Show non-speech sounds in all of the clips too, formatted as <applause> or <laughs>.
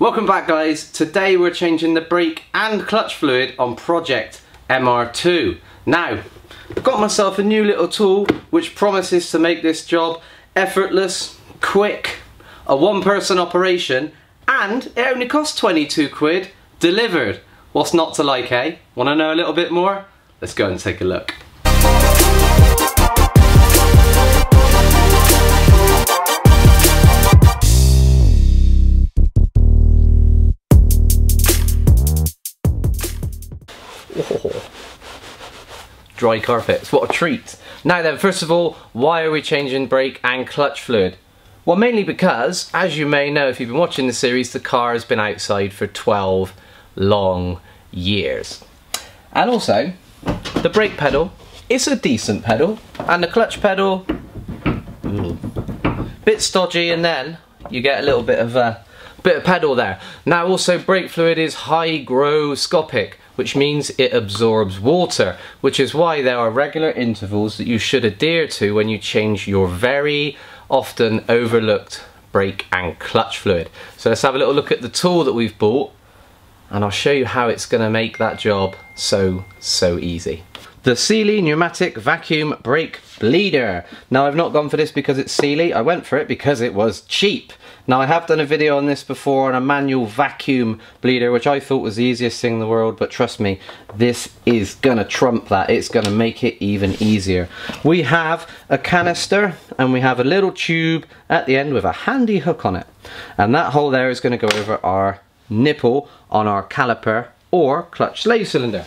Welcome back guys. Today we're changing the brake and clutch fluid on Project MR2. Now, I've got myself a new little tool which promises to make this job effortless, quick, a one person operation and it only costs 22 quid delivered. What's not to like eh? Want to know a little bit more? Let's go and take a look. Dry carpets. What a treat. Now then, first of all, why are we changing brake and clutch fluid? Well, mainly because, as you may know if you've been watching the series, the car has been outside for 12 long years. And also, the brake pedal is a decent pedal, and the clutch pedal, ooh, bit stodgy, and then you get a little bit of a bit of pedal there. Now also brake fluid is hygroscopic, which means it absorbs water, which is why there are regular intervals that you should adhere to when you change your very often overlooked brake and clutch fluid. So let's have a little look at the tool that we've bought and I'll show you how it's going to make that job so, so easy. The Sealy Pneumatic Vacuum Brake Bleeder. Now I've not gone for this because it's Sealy, I went for it because it was cheap. Now I have done a video on this before on a manual vacuum bleeder which I thought was the easiest thing in the world but trust me this is gonna trump that it's gonna make it even easier. We have a canister and we have a little tube at the end with a handy hook on it and that hole there is to go over our nipple on our caliper or clutch slave cylinder.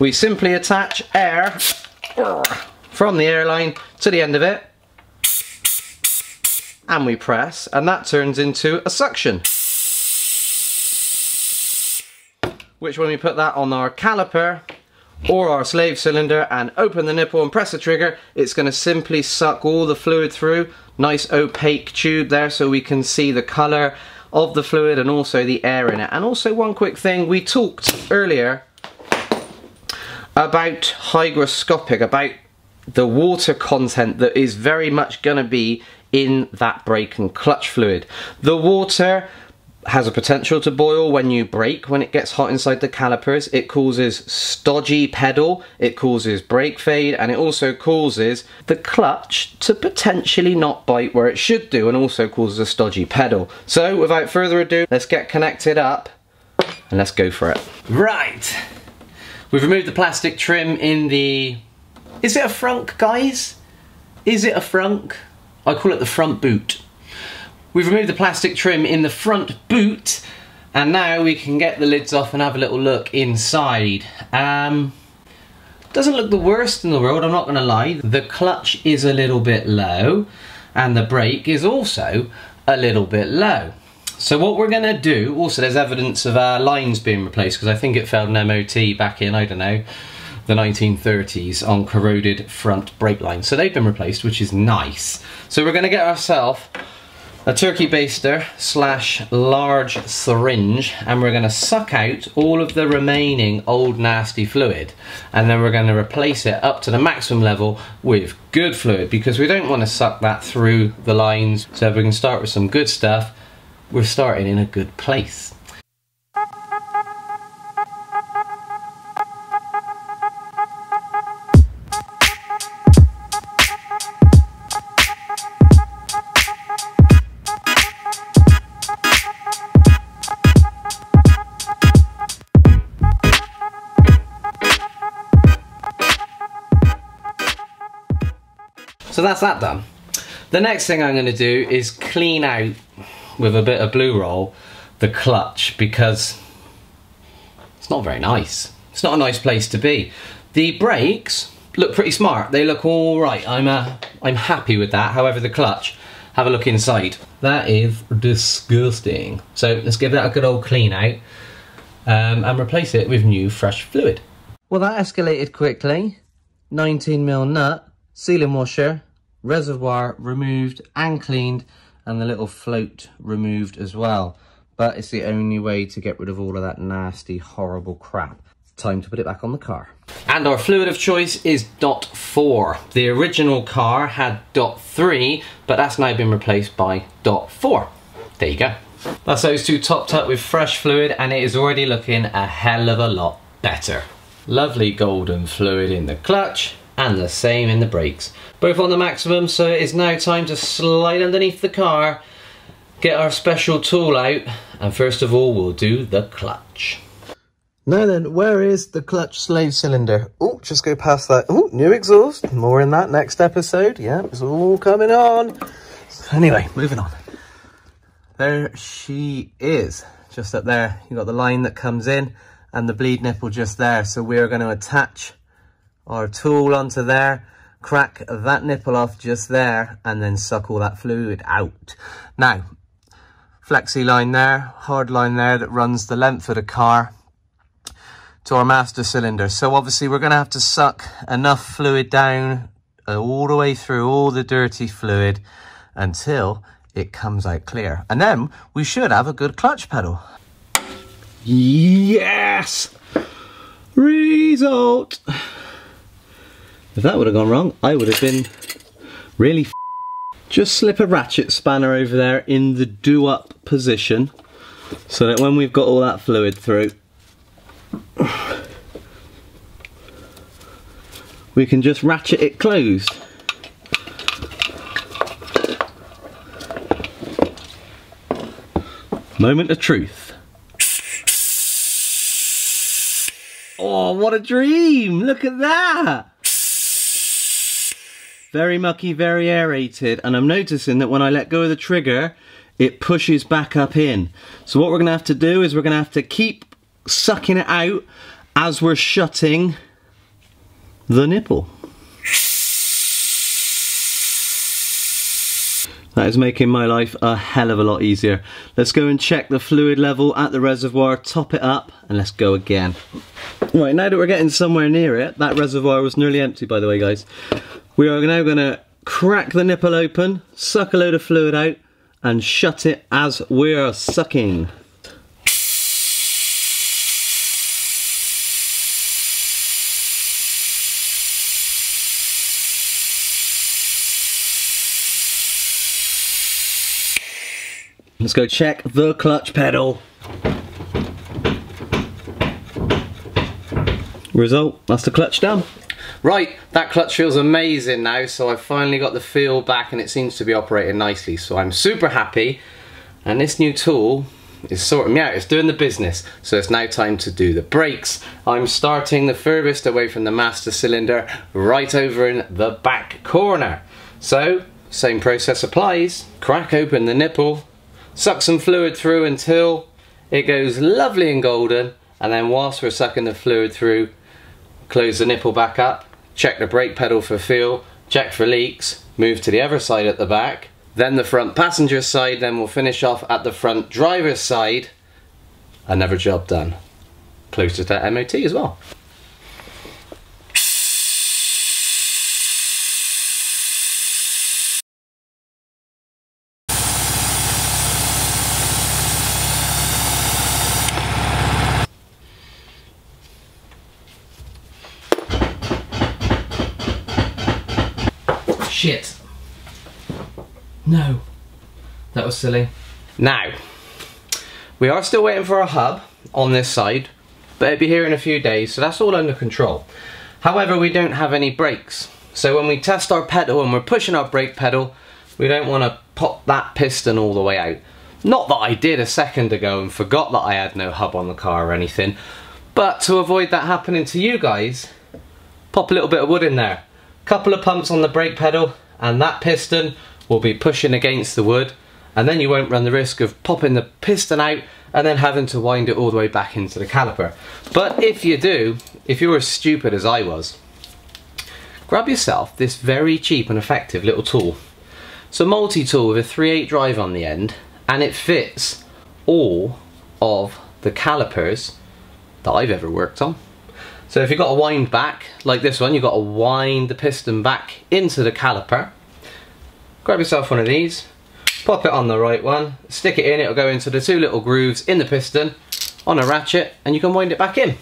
We simply attach air from the airline to the end of it and we press and that turns into a suction. Which when we put that on our caliper or our slave cylinder and open the nipple and press the trigger it's going to simply suck all the fluid through. Nice opaque tube there so we can see the color of the fluid and also the air in it. And also one quick thing we talked earlier about hygroscopic about the water content that is very much going to be in that brake and clutch fluid. The water has a potential to boil when you brake. When it gets hot inside the calipers, it causes stodgy pedal, it causes brake fade, and it also causes the clutch to potentially not bite where it should do, and also causes a stodgy pedal. So without further ado, let's get connected up, and let's go for it. Right, we've removed the plastic trim in the... Is it a frunk, guys? Is it a frunk? I call it the front boot. We've removed the plastic trim in the front boot and now we can get the lids off and have a little look inside. Um, doesn't look the worst in the world, I'm not going to lie. The clutch is a little bit low and the brake is also a little bit low. So what we're going to do, also there's evidence of our lines being replaced because I think it failed an MOT back in, I don't know, the 1930s on corroded front brake lines. So they've been replaced, which is nice. So we're gonna get ourselves a turkey baster slash large syringe and we're going to suck out all of the remaining old nasty fluid and then we're going to replace it up to the maximum level with good fluid because we don't want to suck that through the lines so if we can start with some good stuff we're starting in a good place. That's that done. The next thing I'm going to do is clean out with a bit of blue roll the clutch because it's not very nice. It's not a nice place to be. The brakes look pretty smart. They look all right. I'm uh, I'm happy with that. However, the clutch, have a look inside. That is disgusting. So let's give that a good old clean out um, and replace it with new fresh fluid. Well, that escalated quickly. 19mm nut, sealing washer, reservoir removed and cleaned and the little float removed as well. But it's the only way to get rid of all of that nasty, horrible crap. Time to put it back on the car. And our fluid of choice is DOT 4. The original car had DOT 3, but that's now been replaced by DOT 4. There you go. That's those two topped up with fresh fluid and it is already looking a hell of a lot better. Lovely golden fluid in the clutch and the same in the brakes. Both on the maximum, so it is now time to slide underneath the car, get our special tool out, and first of all we'll do the clutch. Now then, where is the clutch slave cylinder? Oh, just go past that. Oh, new exhaust. More in that next episode. Yeah, it's all coming on. Anyway, moving on. There she is, just up there. You've got the line that comes in and the bleed nipple just there. So we're going to attach our tool onto there, crack that nipple off just there, and then suck all that fluid out. Now, flexi line there, hard line there that runs the length of the car to our master cylinder. So obviously we're going to have to suck enough fluid down uh, all the way through all the dirty fluid until it comes out clear. And then we should have a good clutch pedal. Yes! Result! If that would have gone wrong, I would have been really Just slip a ratchet spanner over there in the do-up position so that when we've got all that fluid through, we can just ratchet it closed. Moment of truth. Oh, what a dream! Look at that! Very mucky, very aerated, and I'm noticing that when I let go of the trigger, it pushes back up in. So what we're gonna have to do is we're gonna have to keep sucking it out as we're shutting the nipple. That is making my life a hell of a lot easier. Let's go and check the fluid level at the reservoir, top it up, and let's go again. Right, now that we're getting somewhere near it, that reservoir was nearly empty by the way guys, we are now going to crack the nipple open, suck a load of fluid out, and shut it as we're sucking. Let's go check the clutch pedal. Result, that's the clutch done. Right, that clutch feels amazing now, so I've finally got the feel back and it seems to be operating nicely, so I'm super happy. And this new tool is sorting me out, it's doing the business. So it's now time to do the brakes. I'm starting the furthest away from the master cylinder, right over in the back corner. So, same process applies. Crack open the nipple, suck some fluid through until it goes lovely and golden and then whilst we're sucking the fluid through close the nipple back up check the brake pedal for feel check for leaks move to the other side at the back then the front passenger side then we'll finish off at the front driver's side. Another job done. Closer to MOT as well No. That was silly. Now, we are still waiting for a hub on this side, but it'll be here in a few days, so that's all under control. However, we don't have any brakes. So when we test our pedal and we're pushing our brake pedal, we don't want to pop that piston all the way out. Not that I did a second ago and forgot that I had no hub on the car or anything, but to avoid that happening to you guys, pop a little bit of wood in there couple of pumps on the brake pedal and that piston will be pushing against the wood and then you won't run the risk of popping the piston out and then having to wind it all the way back into the caliper. But if you do, if you're as stupid as I was, grab yourself this very cheap and effective little tool. It's a multi-tool with a 3/8 drive on the end and it fits all of the calipers that I've ever worked on. So if you've got a wind back, like this one, you've got to wind the piston back into the caliper grab yourself one of these, pop it on the right one, stick it in, it'll go into the two little grooves in the piston on a ratchet and you can wind it back in.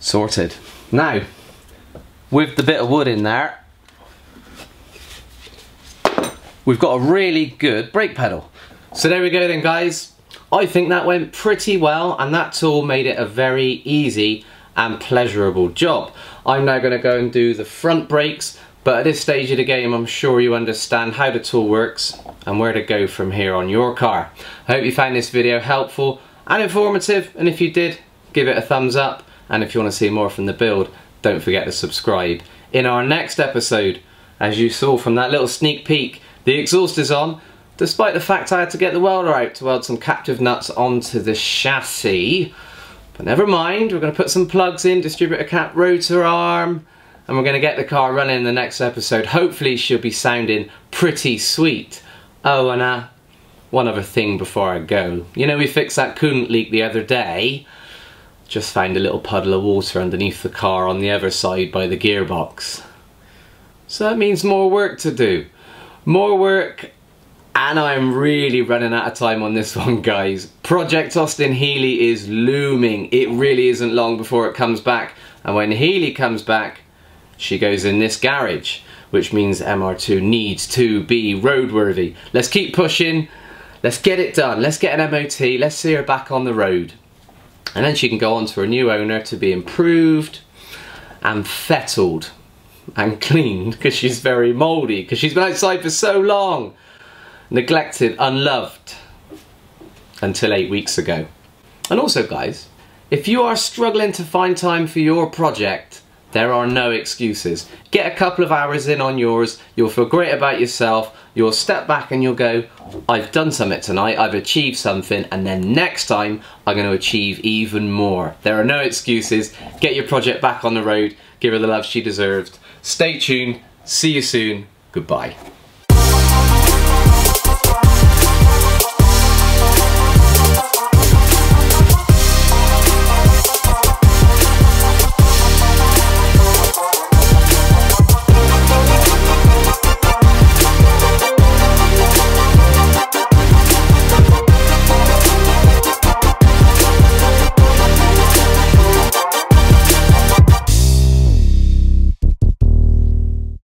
Sorted. Now, with the bit of wood in there, we've got a really good brake pedal. So there we go then guys. I think that went pretty well and that tool made it a very easy and pleasurable job. I'm now going to go and do the front brakes but at this stage of the game I'm sure you understand how the tool works and where to go from here on your car. I hope you found this video helpful and informative and if you did give it a thumbs up and if you want to see more from the build don't forget to subscribe. In our next episode as you saw from that little sneak peek the exhaust is on despite the fact I had to get the welder out to weld some captive nuts onto the chassis but never mind, we're going to put some plugs in, distributor cap, rotor arm, and we're going to get the car running in the next episode. Hopefully she'll be sounding pretty sweet. Oh, and uh, one other thing before I go. You know we fixed that coolant leak the other day? Just found a little puddle of water underneath the car on the other side by the gearbox. So that means more work to do. More work and I'm really running out of time on this <laughs> one, guys. Project Austin Healey is looming. It really isn't long before it comes back. And when Healey comes back, she goes in this garage, which means MR2 needs to be roadworthy. Let's keep pushing. Let's get it done. Let's get an MOT. Let's see her back on the road. And then she can go on to her new owner to be improved and fettled and cleaned because she's very mouldy because she's been outside for so long neglected, unloved until eight weeks ago. And also guys, if you are struggling to find time for your project, there are no excuses. Get a couple of hours in on yours, you'll feel great about yourself, you'll step back and you'll go, I've done something tonight, I've achieved something, and then next time I'm going to achieve even more. There are no excuses. Get your project back on the road, give her the love she deserved. Stay tuned, see you soon, goodbye.